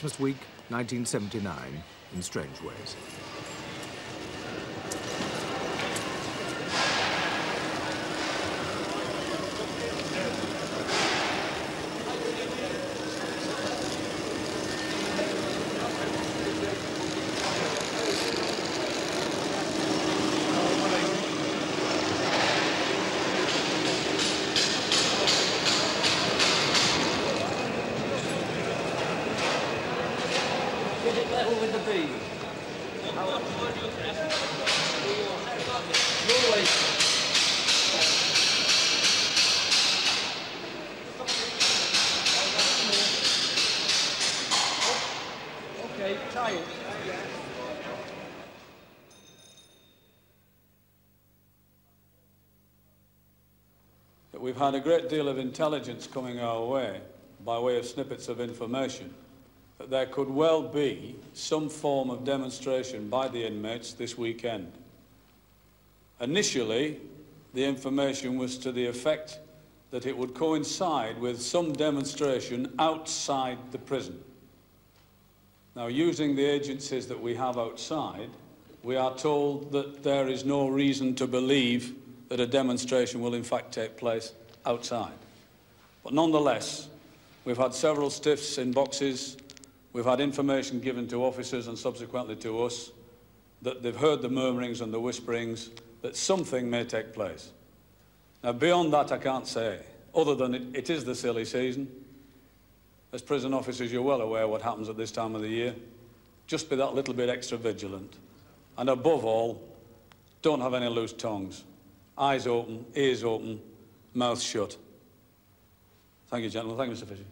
Christmas week, 1979, in Strangeways. That we've had a great deal of intelligence coming our way by way of snippets of information there could well be some form of demonstration by the inmates this weekend. Initially, the information was to the effect that it would coincide with some demonstration outside the prison. Now, using the agencies that we have outside, we are told that there is no reason to believe that a demonstration will in fact take place outside. But nonetheless, we've had several stiffs in boxes, we've had information given to officers and subsequently to us that they've heard the murmurings and the whisperings that something may take place. Now, beyond that, I can't say, other than it, it is the silly season. As prison officers, you're well aware what happens at this time of the year. Just be that little bit extra vigilant. And above all, don't have any loose tongues. Eyes open, ears open, mouth shut. Thank you, gentlemen. Thank you, Mr. Fisher.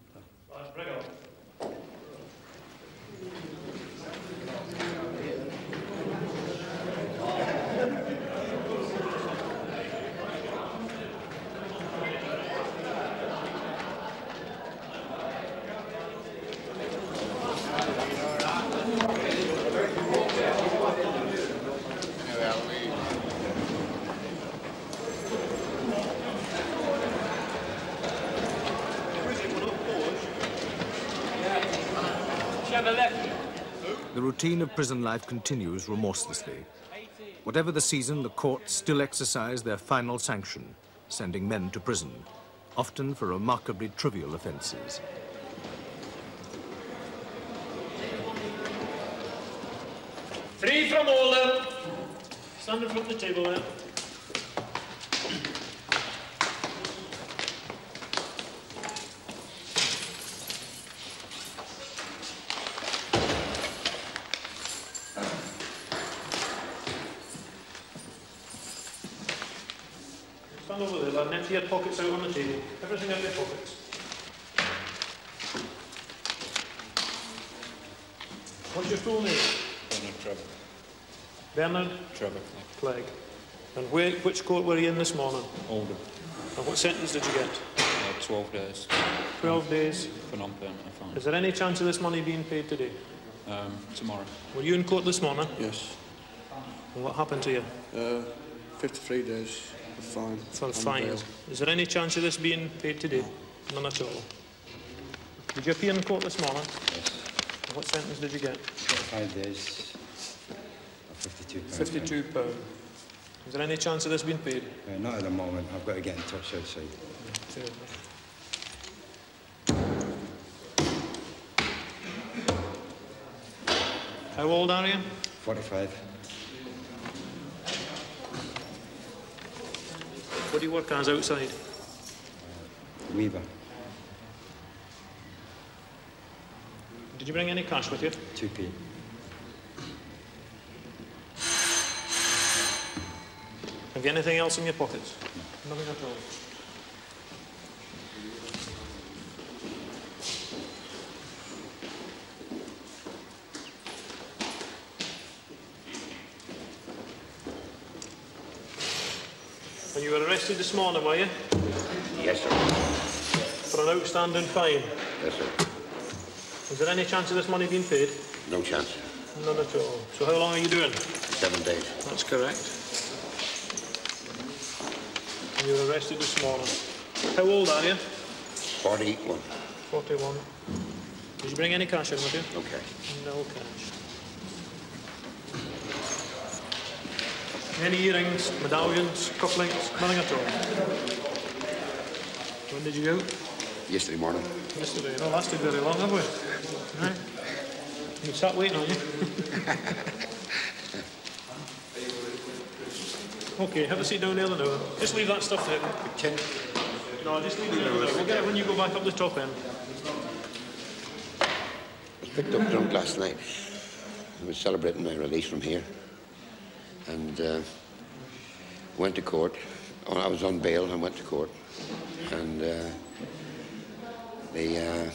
The routine of prison life continues remorselessly. Whatever the season, the courts still exercise their final sanction, sending men to prison, often for remarkably trivial offences. Free from order. Stand in front of the table there. Over there, lad, and empty your pockets out on the table. Everything out of your pockets. What's your full name? Bernard Trevor. Bernard Trevor. Clegg. And where, which court were you in this morning? Older. And what sentence did you get? Uh, 12 days 12 days. for non-payment of fine. Is there any chance of this money being paid today? Um, tomorrow. Were you in court this morning? Yes. And what happened to you? Uh, 53 days fine. For fine. Is there any chance of this being paid today? None at all. Did you appear in court this morning? Yes, what sentence did you get? five days, 52 pounds. 52 pounds. Is there any chance of this being paid? Uh, not at the moment. I've got to get in touch outside. Fair enough. How old are you? 45. What do you work as outside? Weaver. Did you bring any cash with you? 2p. Have you anything else in your pockets? Nothing at all. And you were arrested this morning, were you? Yes, sir. For an outstanding fine. Yes, sir. Is there any chance of this money being paid? No chance. None at all. So how long are you doing? Seven days. That's correct. You were arrested this morning. How old are you? 41. 41. Did you bring any cash in with you? Okay. No cash. Any earrings, medallions, cufflinks, nothing at all? When did you go? Yesterday morning. Yesterday. No lasted very long, have we? No. You sat waiting on you. okay, have a seat down there, now. Just leave that stuff there. No, just leave it there. We'll get it when you go back up the top end. I picked up drunk last night. I was celebrating my release from here. And uh, went to court. Oh, I was on bail and went to court. And uh, they uh,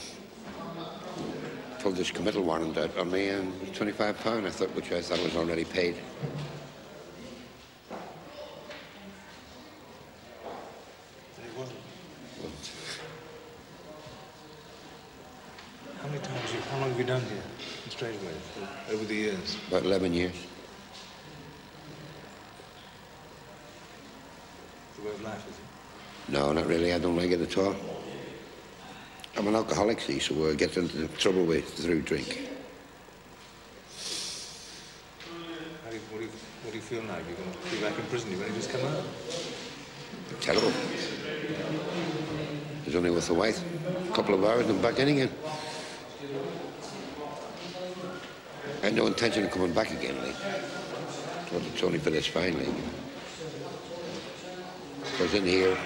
pulled this committal warrant out on me and it was 25 pound, I thought, which I thought was already paid. How many times, you, how long have you done here? in Strangeways, over the years? About 11 years. It's the way of life, is it? No, not really. I don't like it at all. I'm an alcoholic, see, so I get into trouble with through drink. How do you, what, do you, what do you feel now? You're going to be back in prison. You've only just come out. Terrible. It's only with the wife. A couple of hours and I'm back in again. I had no intention of coming back again. But it's only for this fine, like. Because in here,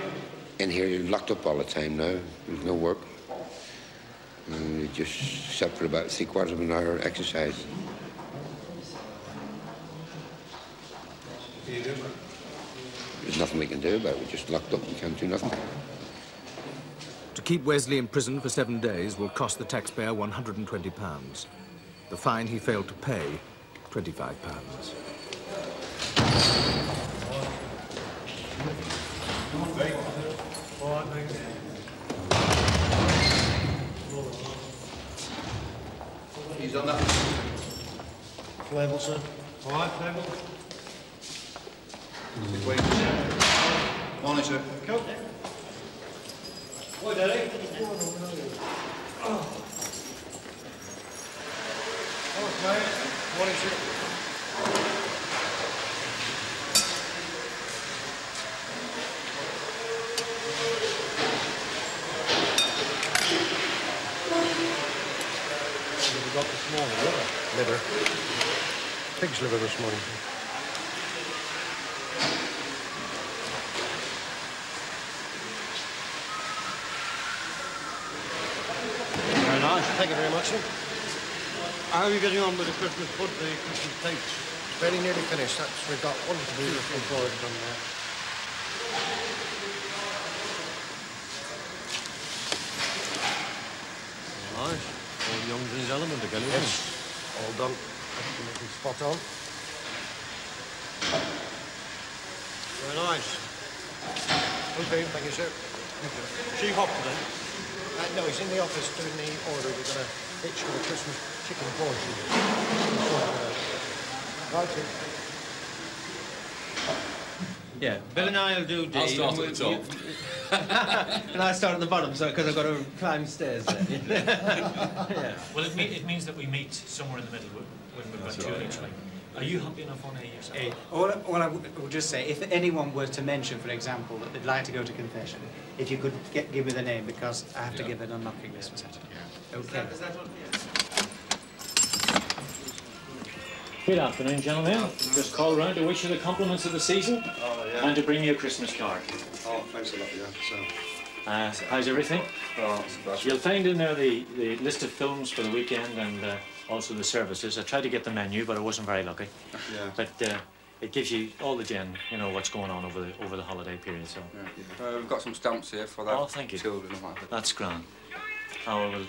in here, you're locked up all the time now. There's no work. And you just sit for about three quarters of an hour exercise. What do you do? There's nothing we can do about it. We're just locked up. We can't do nothing. To keep Wesley in prison for seven days will cost the taxpayer £120. The fine he failed to pay, £25. He's on that. Level, sir. All right, level. Wait. Morning, sir. Come. Hi, Daddy. Oh, Morning, sir. We got this morning, liver. Liver. Pig's liver this morning. Very nice. Thank you very much, sir. How are you getting on with the Christmas pud, the Christmas cakes? Very nearly finished. That's, we've got one to do before it's done there. Nice. All young's in his element again, isn't Yes, all done. Absolutely spot on. he? Very nice. Okay, thank you, sir. Chief Hop today? Uh, no, he's in the office doing the order. We've got a hitch for the Christmas chicken portion. Right, sir. Yeah, Bill and I will do D. I'll start and at the we'll- and I start at the bottom, so because I've got to climb stairs. Then. yeah. Well, it, me- it means that we meet somewhere in the middle when we've got two in each line. Are you happy enough on A yourself? Eh, All, all I would would just say, if anyone were to mention, for example, that they'd like to go to confession, if you could get, give me the name, because I have to give an unlocking list for Saturday. Okay. Good afternoon, gentlemen. Just call round to wish you the compliments of the season Oh, yeah. and to bring you a Christmas card. Oh, thanks a lot, yeah. So, Uh, how's everything? oh, it's You'll find in there the, the list of films for the weekend and uh, also the services. I tried to get the menu, but I wasn't very lucky. Yeah. But uh, it gives you all the gen, you know, what's going on over the over the holiday period. So Uh, we've got some stamps here for that. Oh, thank you. Children that's grand. Oh, well,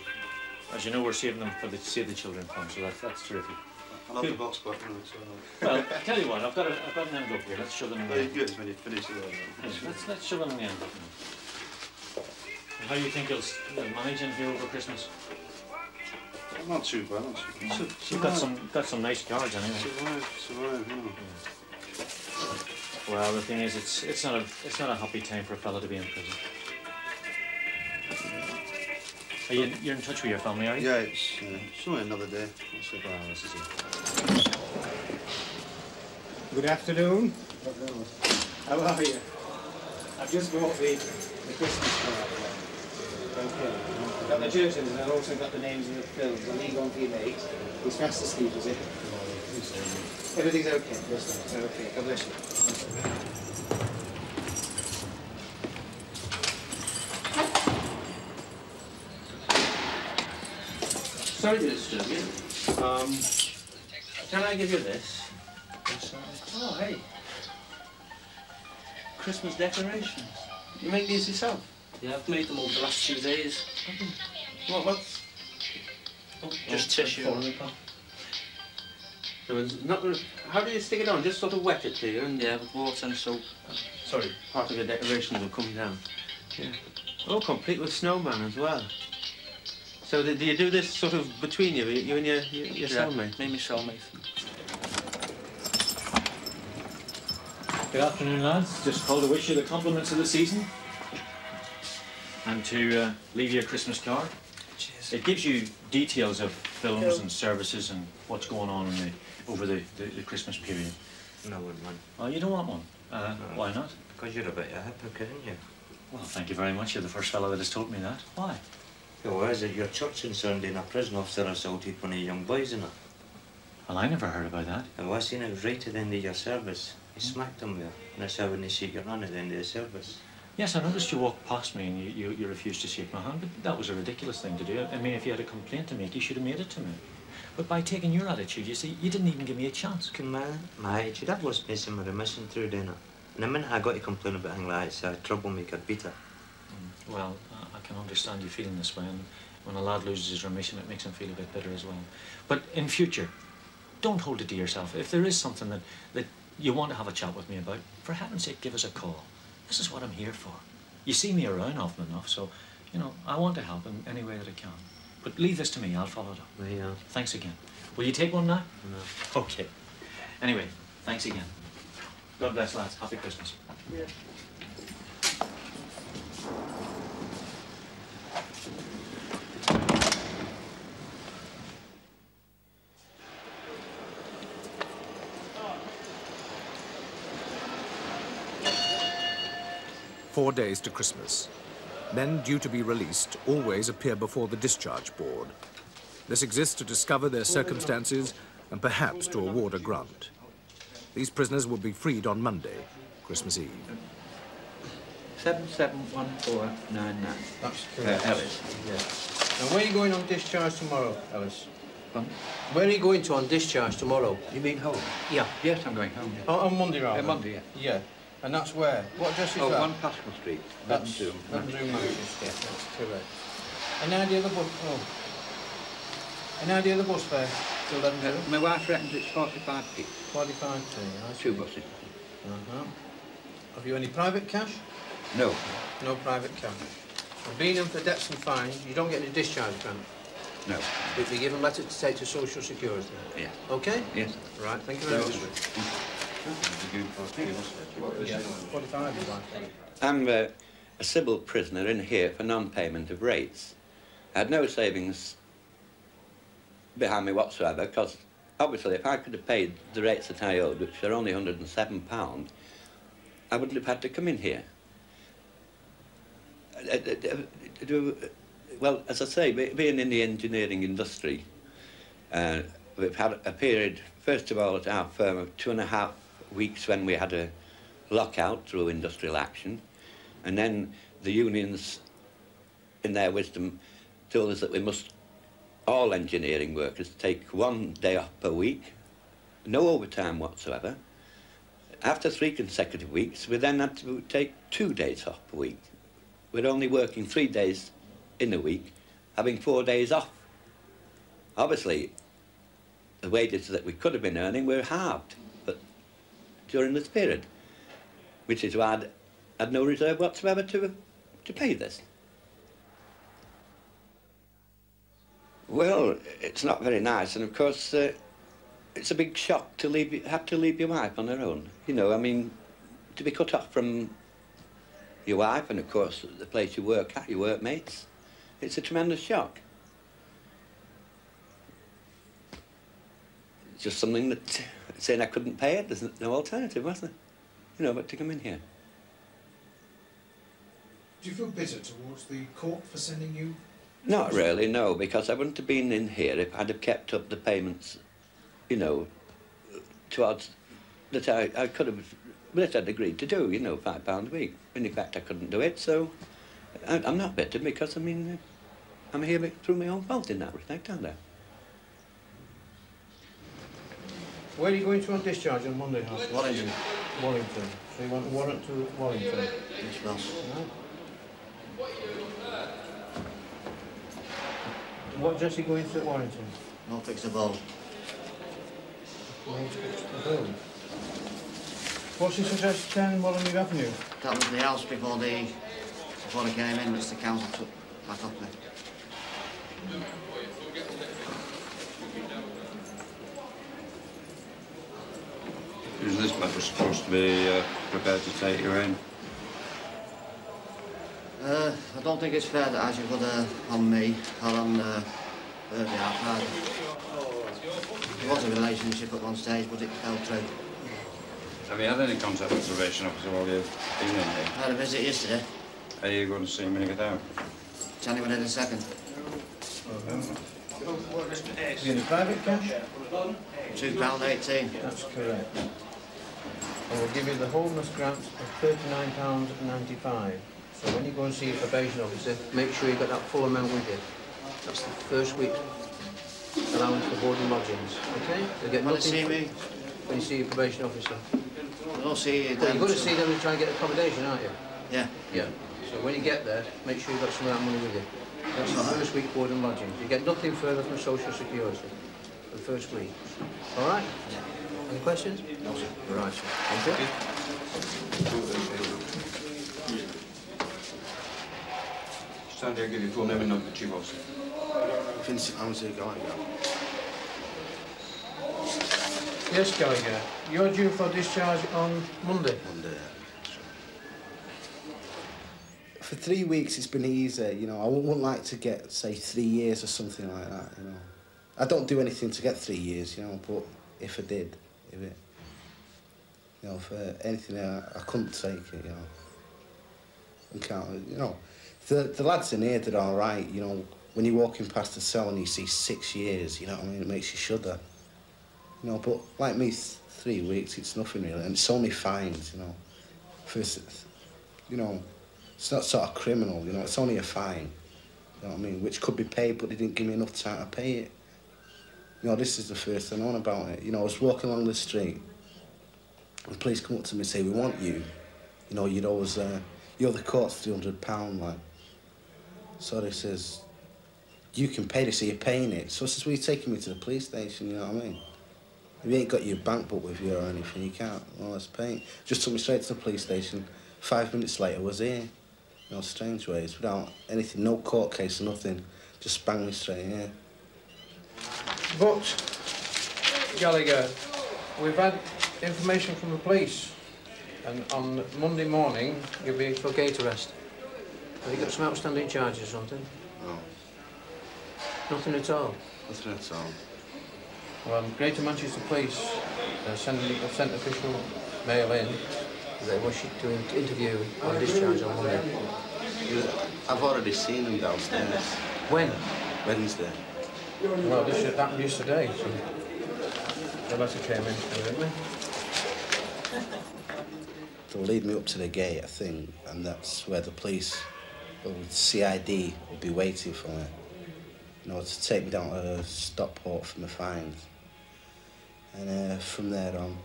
as you know, we're saving them for the Save the Children Fund, so that's that's terrific. I love the box, you it's all Well, right. tell you what, I've got a, I've got an envelope here. Let's shove them. there. good when you finish it. Yeah, let's let's shove them in the envelope. How do you think you'll, you'll manage in here over Christmas? Not too bad, not too bad. You've got some got some nice cards anyway. Survive, survive, you know. Well, the thing is, it's it's not a it's not a happy time for a fella to be in prison. Are you, you're in touch with your family, are you? Yeah, it's, uh, it's only another day. That's it. This is it. Good afternoon. How are you? I've just brought the, the Christmas card. Okay. Got the Churchills and I've also got the names of the films. The League on P8. He's fast asleep, is it? Everything's okay? Yes. Okay, God bless you. Sorry to disturb you. Um, can I give you this? Oh, hey. Christmas decorations. You make these yourself? Yeah, I've made them over the last few days. Mm-hmm. What, what's... Oh, Just tissue. There was not, how do you stick it on? Just sort of wet it here and... Yeah, with water and soap. Sorry, part of your decorations will come down. Yeah. Oh, complete with snowman as well. So do do you do this sort of between you, you and your, your, your Yeah, cellmate? me and my cellmate. Good afternoon, lads. Just called to wish you the compliments of the season and to uh, leave you a Christmas card. Cheers. It gives you details of films and services and what's going on in the, over the, the, the Christmas period. No, I wouldn't mind. Oh, you don't want one? Uh, Why not? Because you're a bit of a hypocrite, aren't you? Well, thank you very much. You're the first fellow that has told me that. Why? Oh, why is it your church on Sunday and a prison officer assaulted one of your young boys in it? Well, I never heard about that. Oh, I seen it was right at the end of your service. He smacked him there. And that's how when they shake your hand at the end of the service. Yes, I noticed you walked past me and you, you, you refused to shake my hand, but that was a ridiculous thing to do. I mean, if you had a complaint to make, you should have made it to me. But by taking your attitude, you see, you didn't even give me a chance. Come on, my attitude, that was missing my remission through it. And the minute I got to complain about things like that, it's a troublemaker beater. Mm, well, I- I can understand you feeling this way, and when a lad loses his remission, it makes him feel a bit bitter as well. But in future, don't hold it to yourself. If there is something that, that you want to have a chat with me about, for heaven's sake, give us a call. This is what I'm here for. You see me around often enough, so, you know, I want to help in any way that I can. But leave this to me, I'll follow it up. Yeah. Thanks again. Will you take one now? No. Okay. Anyway, thanks again. God bless, lads. Happy Christmas. Four days to Christmas. Men due to be released always appear before the discharge board. This exists to discover their circumstances and perhaps to award a grant. These prisoners will be freed on Monday, Christmas Eve. Seven seven one four nine nine. That's Uh. Ellis. Yeah. Now, where are you going on discharge tomorrow, Ellis? Pardon? Where are you going to on discharge tomorrow? You mean home? Yeah. Yes, I'm going home. On, on Monday, rather? Uh, Monday, yeah. Yeah. And that's where? What address is Oh, that? one Pascal Street. That's Levenshulme, Levenshulme, Manchester. Manchester. That's correct. Idea of the bus? Oh. Any idea the other bus fare to Levenshulme? Uh, my wife reckons it's 45 p. 45 p. I see. Two buses. Uh-huh. Have you any private cash? No. No private cash. And being in for debts and fines, you don't get any discharge grant. No. But you give a letter to take to Social Security. Yeah. Okay? Yes. Right, thank you very much. Yeah. Yeah, 45 is right. I'm uh, a civil prisoner in here for non-payment of rates. I had no savings behind me whatsoever, because obviously if I could have paid the rates that I owed, which are only £107, I wouldn't have had to come in here. Uh, uh, uh, Well, as I say, being in the engineering industry, uh, we've had a period, first of all, at our firm of two and a half weeks when we had a lockout through industrial action, and then the unions, in their wisdom, told us that we must, all engineering workers, take one day off per week, no overtime whatsoever. After three consecutive weeks, we then had to take two days off per week. We're only working three days in a week, having four days off. Obviously, the wages that we could have been earning were halved during this period, which is why I'd had no reserve whatsoever to, to pay this. Well, it's not very nice, and of course, uh, it's a big shock to leave, have to leave your wife on her own. You know, I mean, to be cut off from your wife and, of course, the place you work at, your workmates, it's a tremendous shock. It's just something that saying I couldn't pay it, there's no alternative, was there? You know, but to come in here. Do you feel bitter towards the court for sending you? Not really, no, because I wouldn't have been in here if I'd have kept up the payments, you know, towards that I, I could have, that I'd agreed to do, you know, five pounds a week. And in fact, I couldn't do it, so I, I'm not bitter because, I mean, I'm here through my own fault in that respect, aren't I? Where are you going to on discharge on Monday, Hal? Warrington. Warrington. So you want a warrant to Warrington? Yes, boss. Right. What address are you going to at Warrington? No fix the ball. What's this address, 10 Molyneux Avenue? That was the house before the before I came in, which the council took back up there. Is this matter supposed to be uh, prepared to take you in? Uh, I don't think it's fair that I should put uh, on me or on uh, Bertie outside. There was a relationship at one stage, but it fell through. Have you had any contact with the probation officer while you've been in here? I had a visit yesterday. Are you going to see him when you get out? January the 2nd. In private cash? £2.18. That's correct. I will give you the homeless grant of £39.95. So when you go and see your probation officer, make sure you've got that full amount with you. That's the first week allowance for board and lodgings, okay? You'll get When nothing see me? When you see your probation officer. I'll see Well, you've got to see them and try and get accommodation, aren't you? Yeah. Yeah. So when you get there, make sure you've got some of that money with you. That's the first week board and lodgings. You get nothing further from social security for the first week. All right? Any questions? No, sir. Right, sir. Thank you. Stand here, give your full name and number, Chief Officer. Vincent Ansley Gallagher. Yes, Gallagher. You're due for discharge on Monday. Monday. For three weeks, it's been easy. You know, I wouldn't like to get, say, three years or something like that. You know, I don't do anything to get three years. You know, but if I did, if it, you know, for anything, I, I couldn't take it. You know, and can't. You know, the the lads in here, they're all right. You know, when you're walking past the cell and you see six years, you know what I mean. It makes you shudder. You know, but like me, th three weeks, it's nothing really, and it's only fines. You know, for you know. It's not sort of criminal, you know, it's only a fine. You know what I mean? Which could be paid, but they didn't give me enough time to pay it. You know, this is the first I known about it. You know, I was walking along the street, and the police come up to me and say, we want you. You know, you'd always, uh, you're the court's £300, like. So they says, you can pay this, so you're paying it. So I says, well, you're taking me to the police station, you know what I mean? If you ain't got your bank book with you or anything, you can't. Well, let's pay. Just took me straight to the police station. Five minutes later, I was here. You know, Strangeways, without anything, no court case or nothing. Just bang me straight here. But, Gallagher, we've had information from the police, and on Monday morning, you'll be for gate arrest. Have you got some outstanding charges or something? No, Nothing at all? nothing at all. Well, Greater Manchester Police uh, sent, have sent official mail in. They wish you to interview on discharge on Monday. I've already seen him downstairs. When? Wednesday. Well, this should happen yesterday, so the letter came in, evidently. They'll lead me up to the gate, I think, and that's where the police, or CID, will be waiting for me. You know, to take me down to Stockport for my fines. And uh, from there on,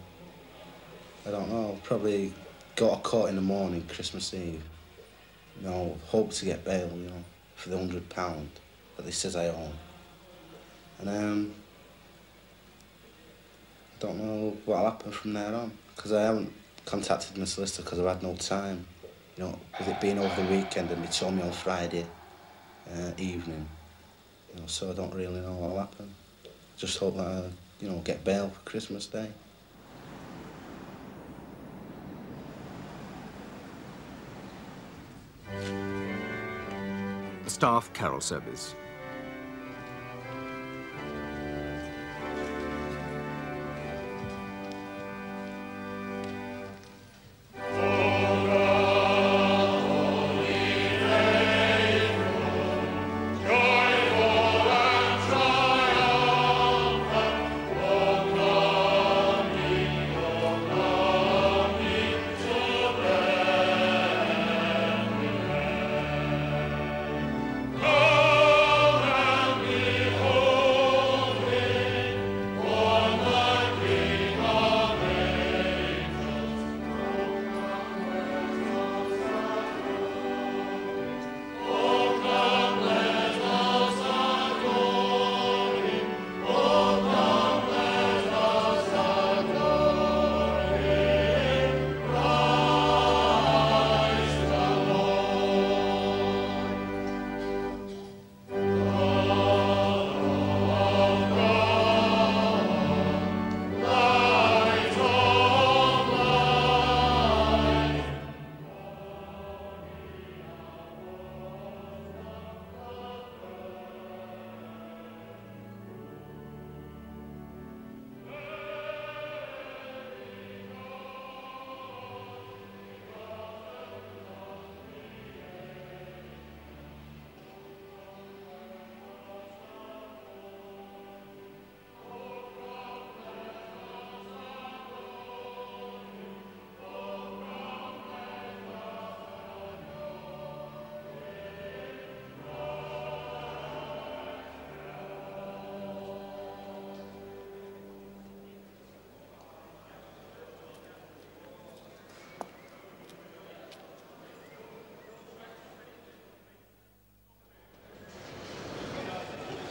I don't know, probably got to court in the morning, Christmas Eve. You know, hope to get bail, you know, for the hundred pound that they says I own. And um, I don't know what'll happen from there on, because I haven't contacted my solicitor because I've had no time. You know, with it being over the weekend and they told me on Friday uh, evening. You know, so I don't really know what'll happen. Just hope that I, you know, get bail for Christmas Day. Staff carol service.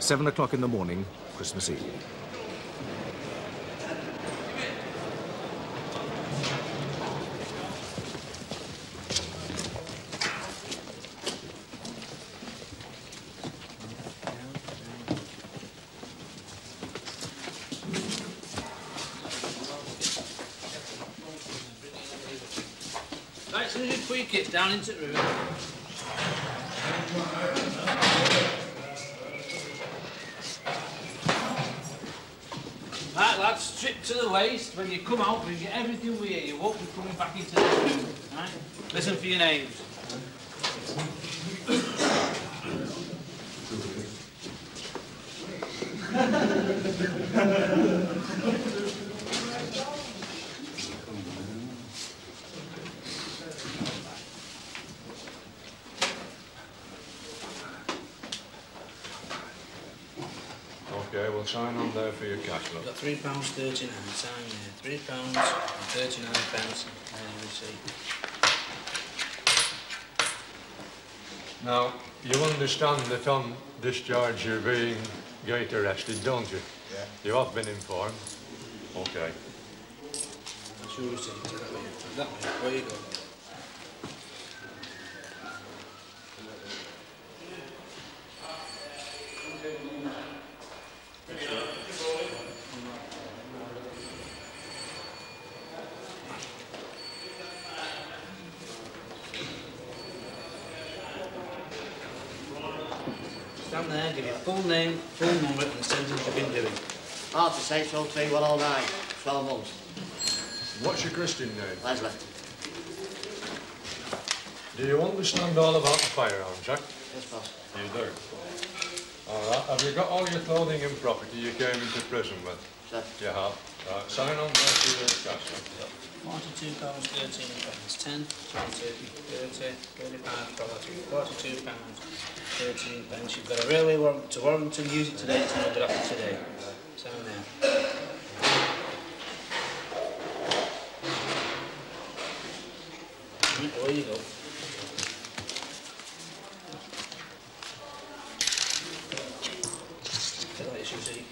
Seven o'clock in the morning, Christmas Eve. Right, so you put your kit down into the room. Right, lads, strip to the waist. When you come out, get everything with you. You won't be coming back into the room. Right? Listen for your names. Okay, we'll sign on there for your cash, You've look. got three pounds thirty-nine. Sign there. Three pounds and thirty-nine pence. And the receipt. Now, you understand that on discharge you're being gate arrested, don't you? Yeah. You have been informed? Okay. That's your receipt. That way. That way. Where you go? Stand there, give your full name, full number, and the sentence you've been doing. Arthur Saints 03109, 12 months. What's your Christian name? Leslie. Do you understand all about the firearm, Jack? Yes, boss. You do. All right. Have you got all your clothing and property you came into prison with? Sir. You have. Right. Sign on there to your cash. Look. Forty-two pounds thirteen pence. Ten, twenty, thirty, thirty-five dollars. Forty-two pounds thirteen pence. You've got a railway warrant to Warrington. Use it today. It's under after today. Sign there. Right, away you go. Get that issue, see.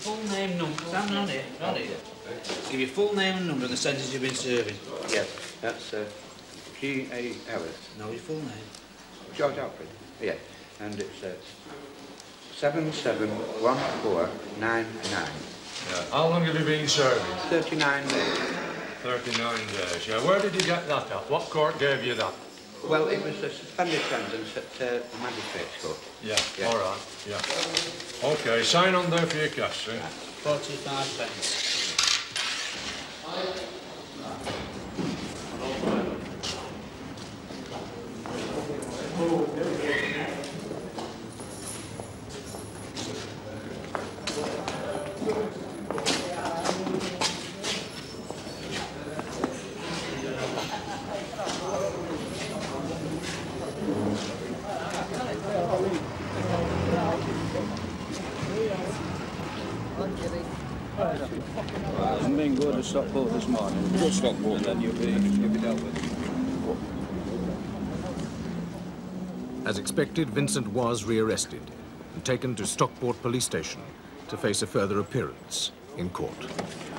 Full name, number. Stand round here. Round here. Give your full name and number and the sentence you've been serving. Yes, that's uh, G.A. Ellis. No, your full name. George Alfred. Yes, and it says 771499. Yeah. How long have you been serving? 39 days. 39 days. Yeah. Where did you get that at? What court gave you that? Well, it was a suspended sentence at uh, the magistrate's court. Yeah, all right, yeah. OK, sign on there for your cash, eh? 45 pence. Hasn't been good to Stockport this morning. Good Stockport, then you'll be, you'll be dealt with. As expected, Vincent was rearrested and taken to Stockport Police Station to face a further appearance in court.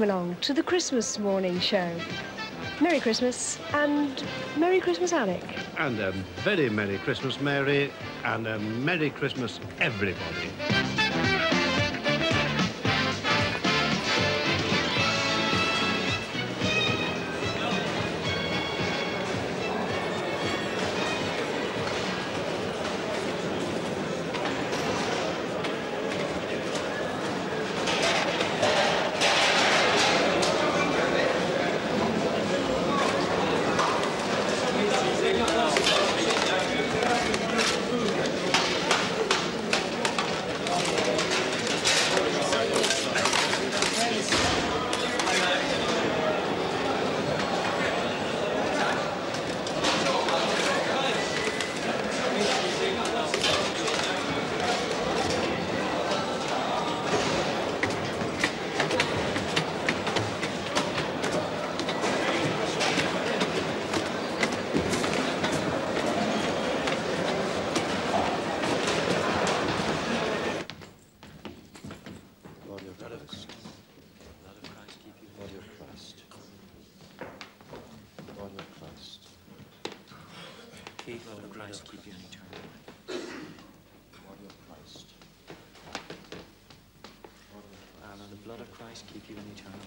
Welcome along to the Christmas morning show. Merry Christmas and Merry Christmas, Alec. And a very Merry Christmas, Mary, and a Merry Christmas, everybody. Keep you in.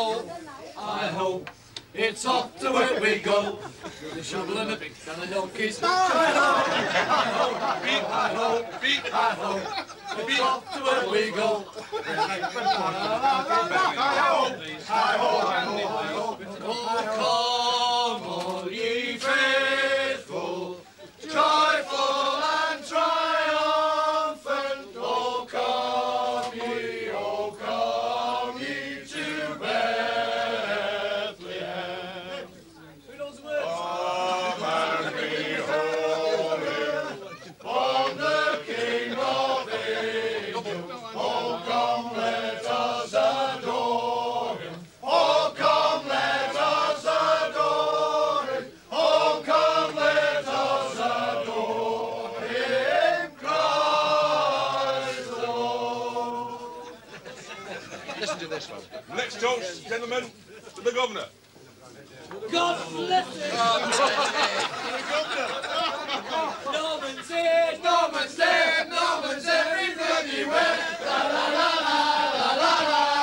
I hope, I hope, it's off to where we go. The shovel and the pick and the donkeys. I hope, I hope, beat, I hope, it's off to where we go. I hope, I hope, I hope, Governor. God bless him! Norman's here, Norman's there, Norman's everywhere. La la la la la la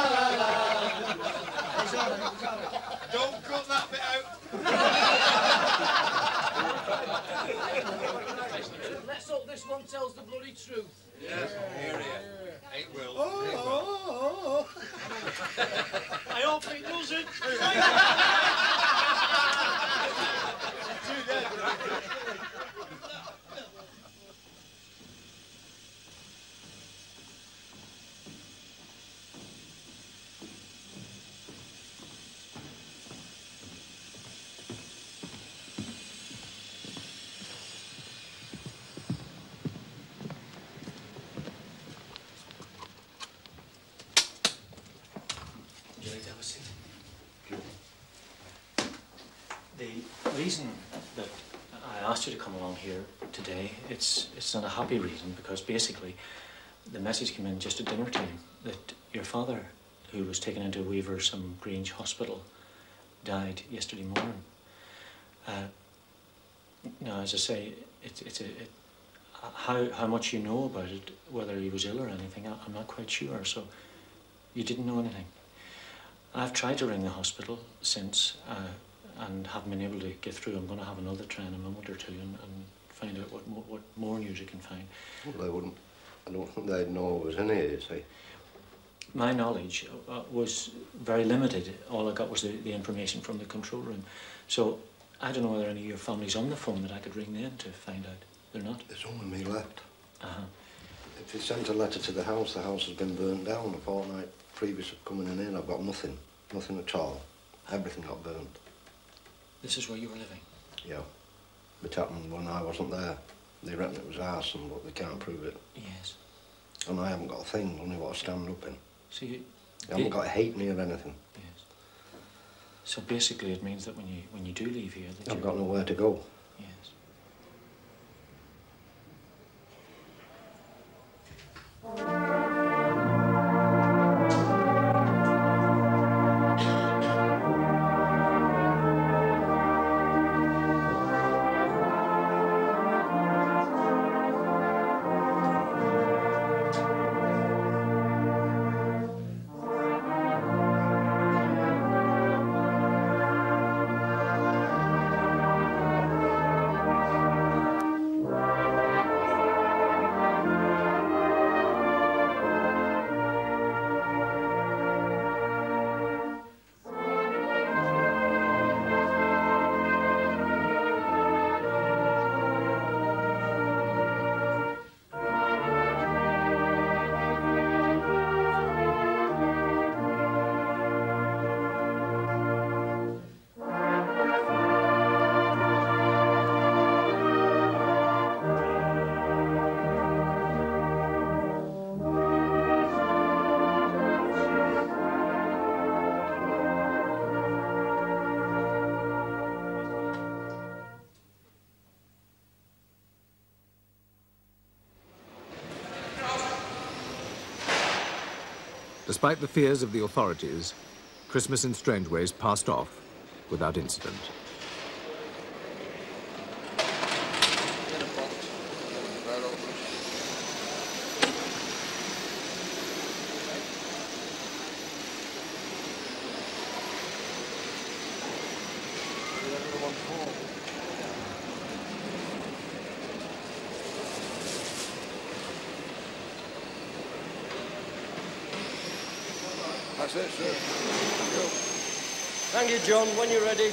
la la. Don't cut that bit out. Let's hope this one tells the bloody truth. Yes, area. eight will. Oh, oh, oh, oh, I hope he does it. Do that. It's, not a happy reason because basically the message came in just at dinner time that your father, who was taken into Weaversham Grange Hospital, died yesterday morning. Uh, now, as I say, it, it's a, it, how, how much you know about it, whether he was ill or anything, I, I'm not quite sure. So you didn't know anything. I've tried to ring the hospital since uh, and haven't been able to get through. I'm going to have another try in a moment or two and, and find out what, mo- what more news I can find. Well, they wouldn't. I don't think they'd know it was in here, you see. My knowledge uh, was very limited. All I got was the, the information from the control room. So I don't know whether any of your family's on the phone that I could ring them to find out. They're not? There's only me left. Uh-huh. If you sent a letter to the house, the house has been burned down a fortnight previous of coming in. I've got nothing. Nothing at all. Everything got burned. This is where you were living? Yeah. It happened when I wasn't there. They reckon it was arson, but they can't prove it. Yes. And I haven't got a thing, only what I stand up in. So you... I haven't got a halfpenny or anything. Yes. So basically it means that when you, when you do leave here... That I've you're- got nowhere to go. Yes. Despite the fears of the authorities, Christmas in Strangeways passed off without incident. That's it, sir. Thank you. Thank you, John. When you're ready.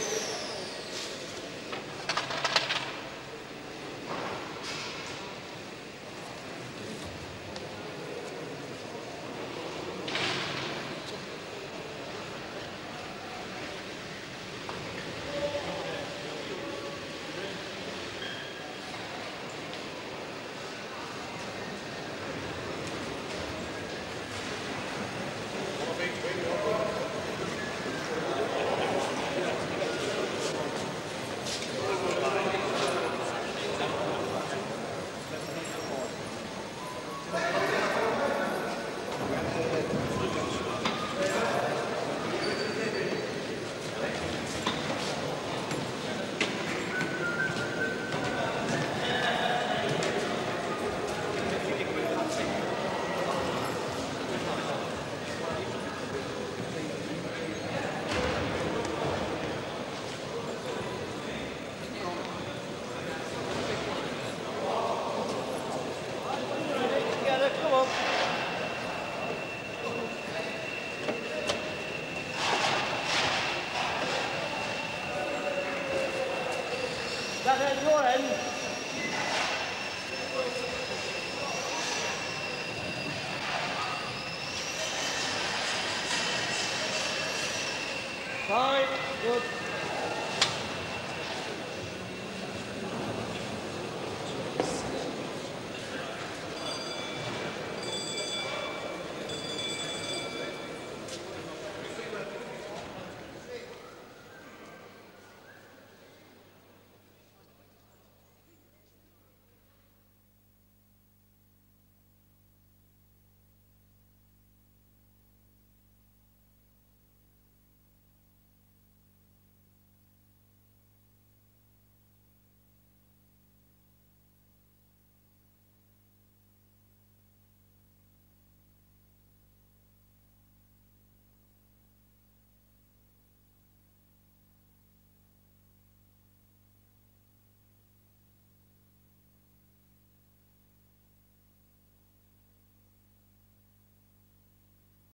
Together, come on. That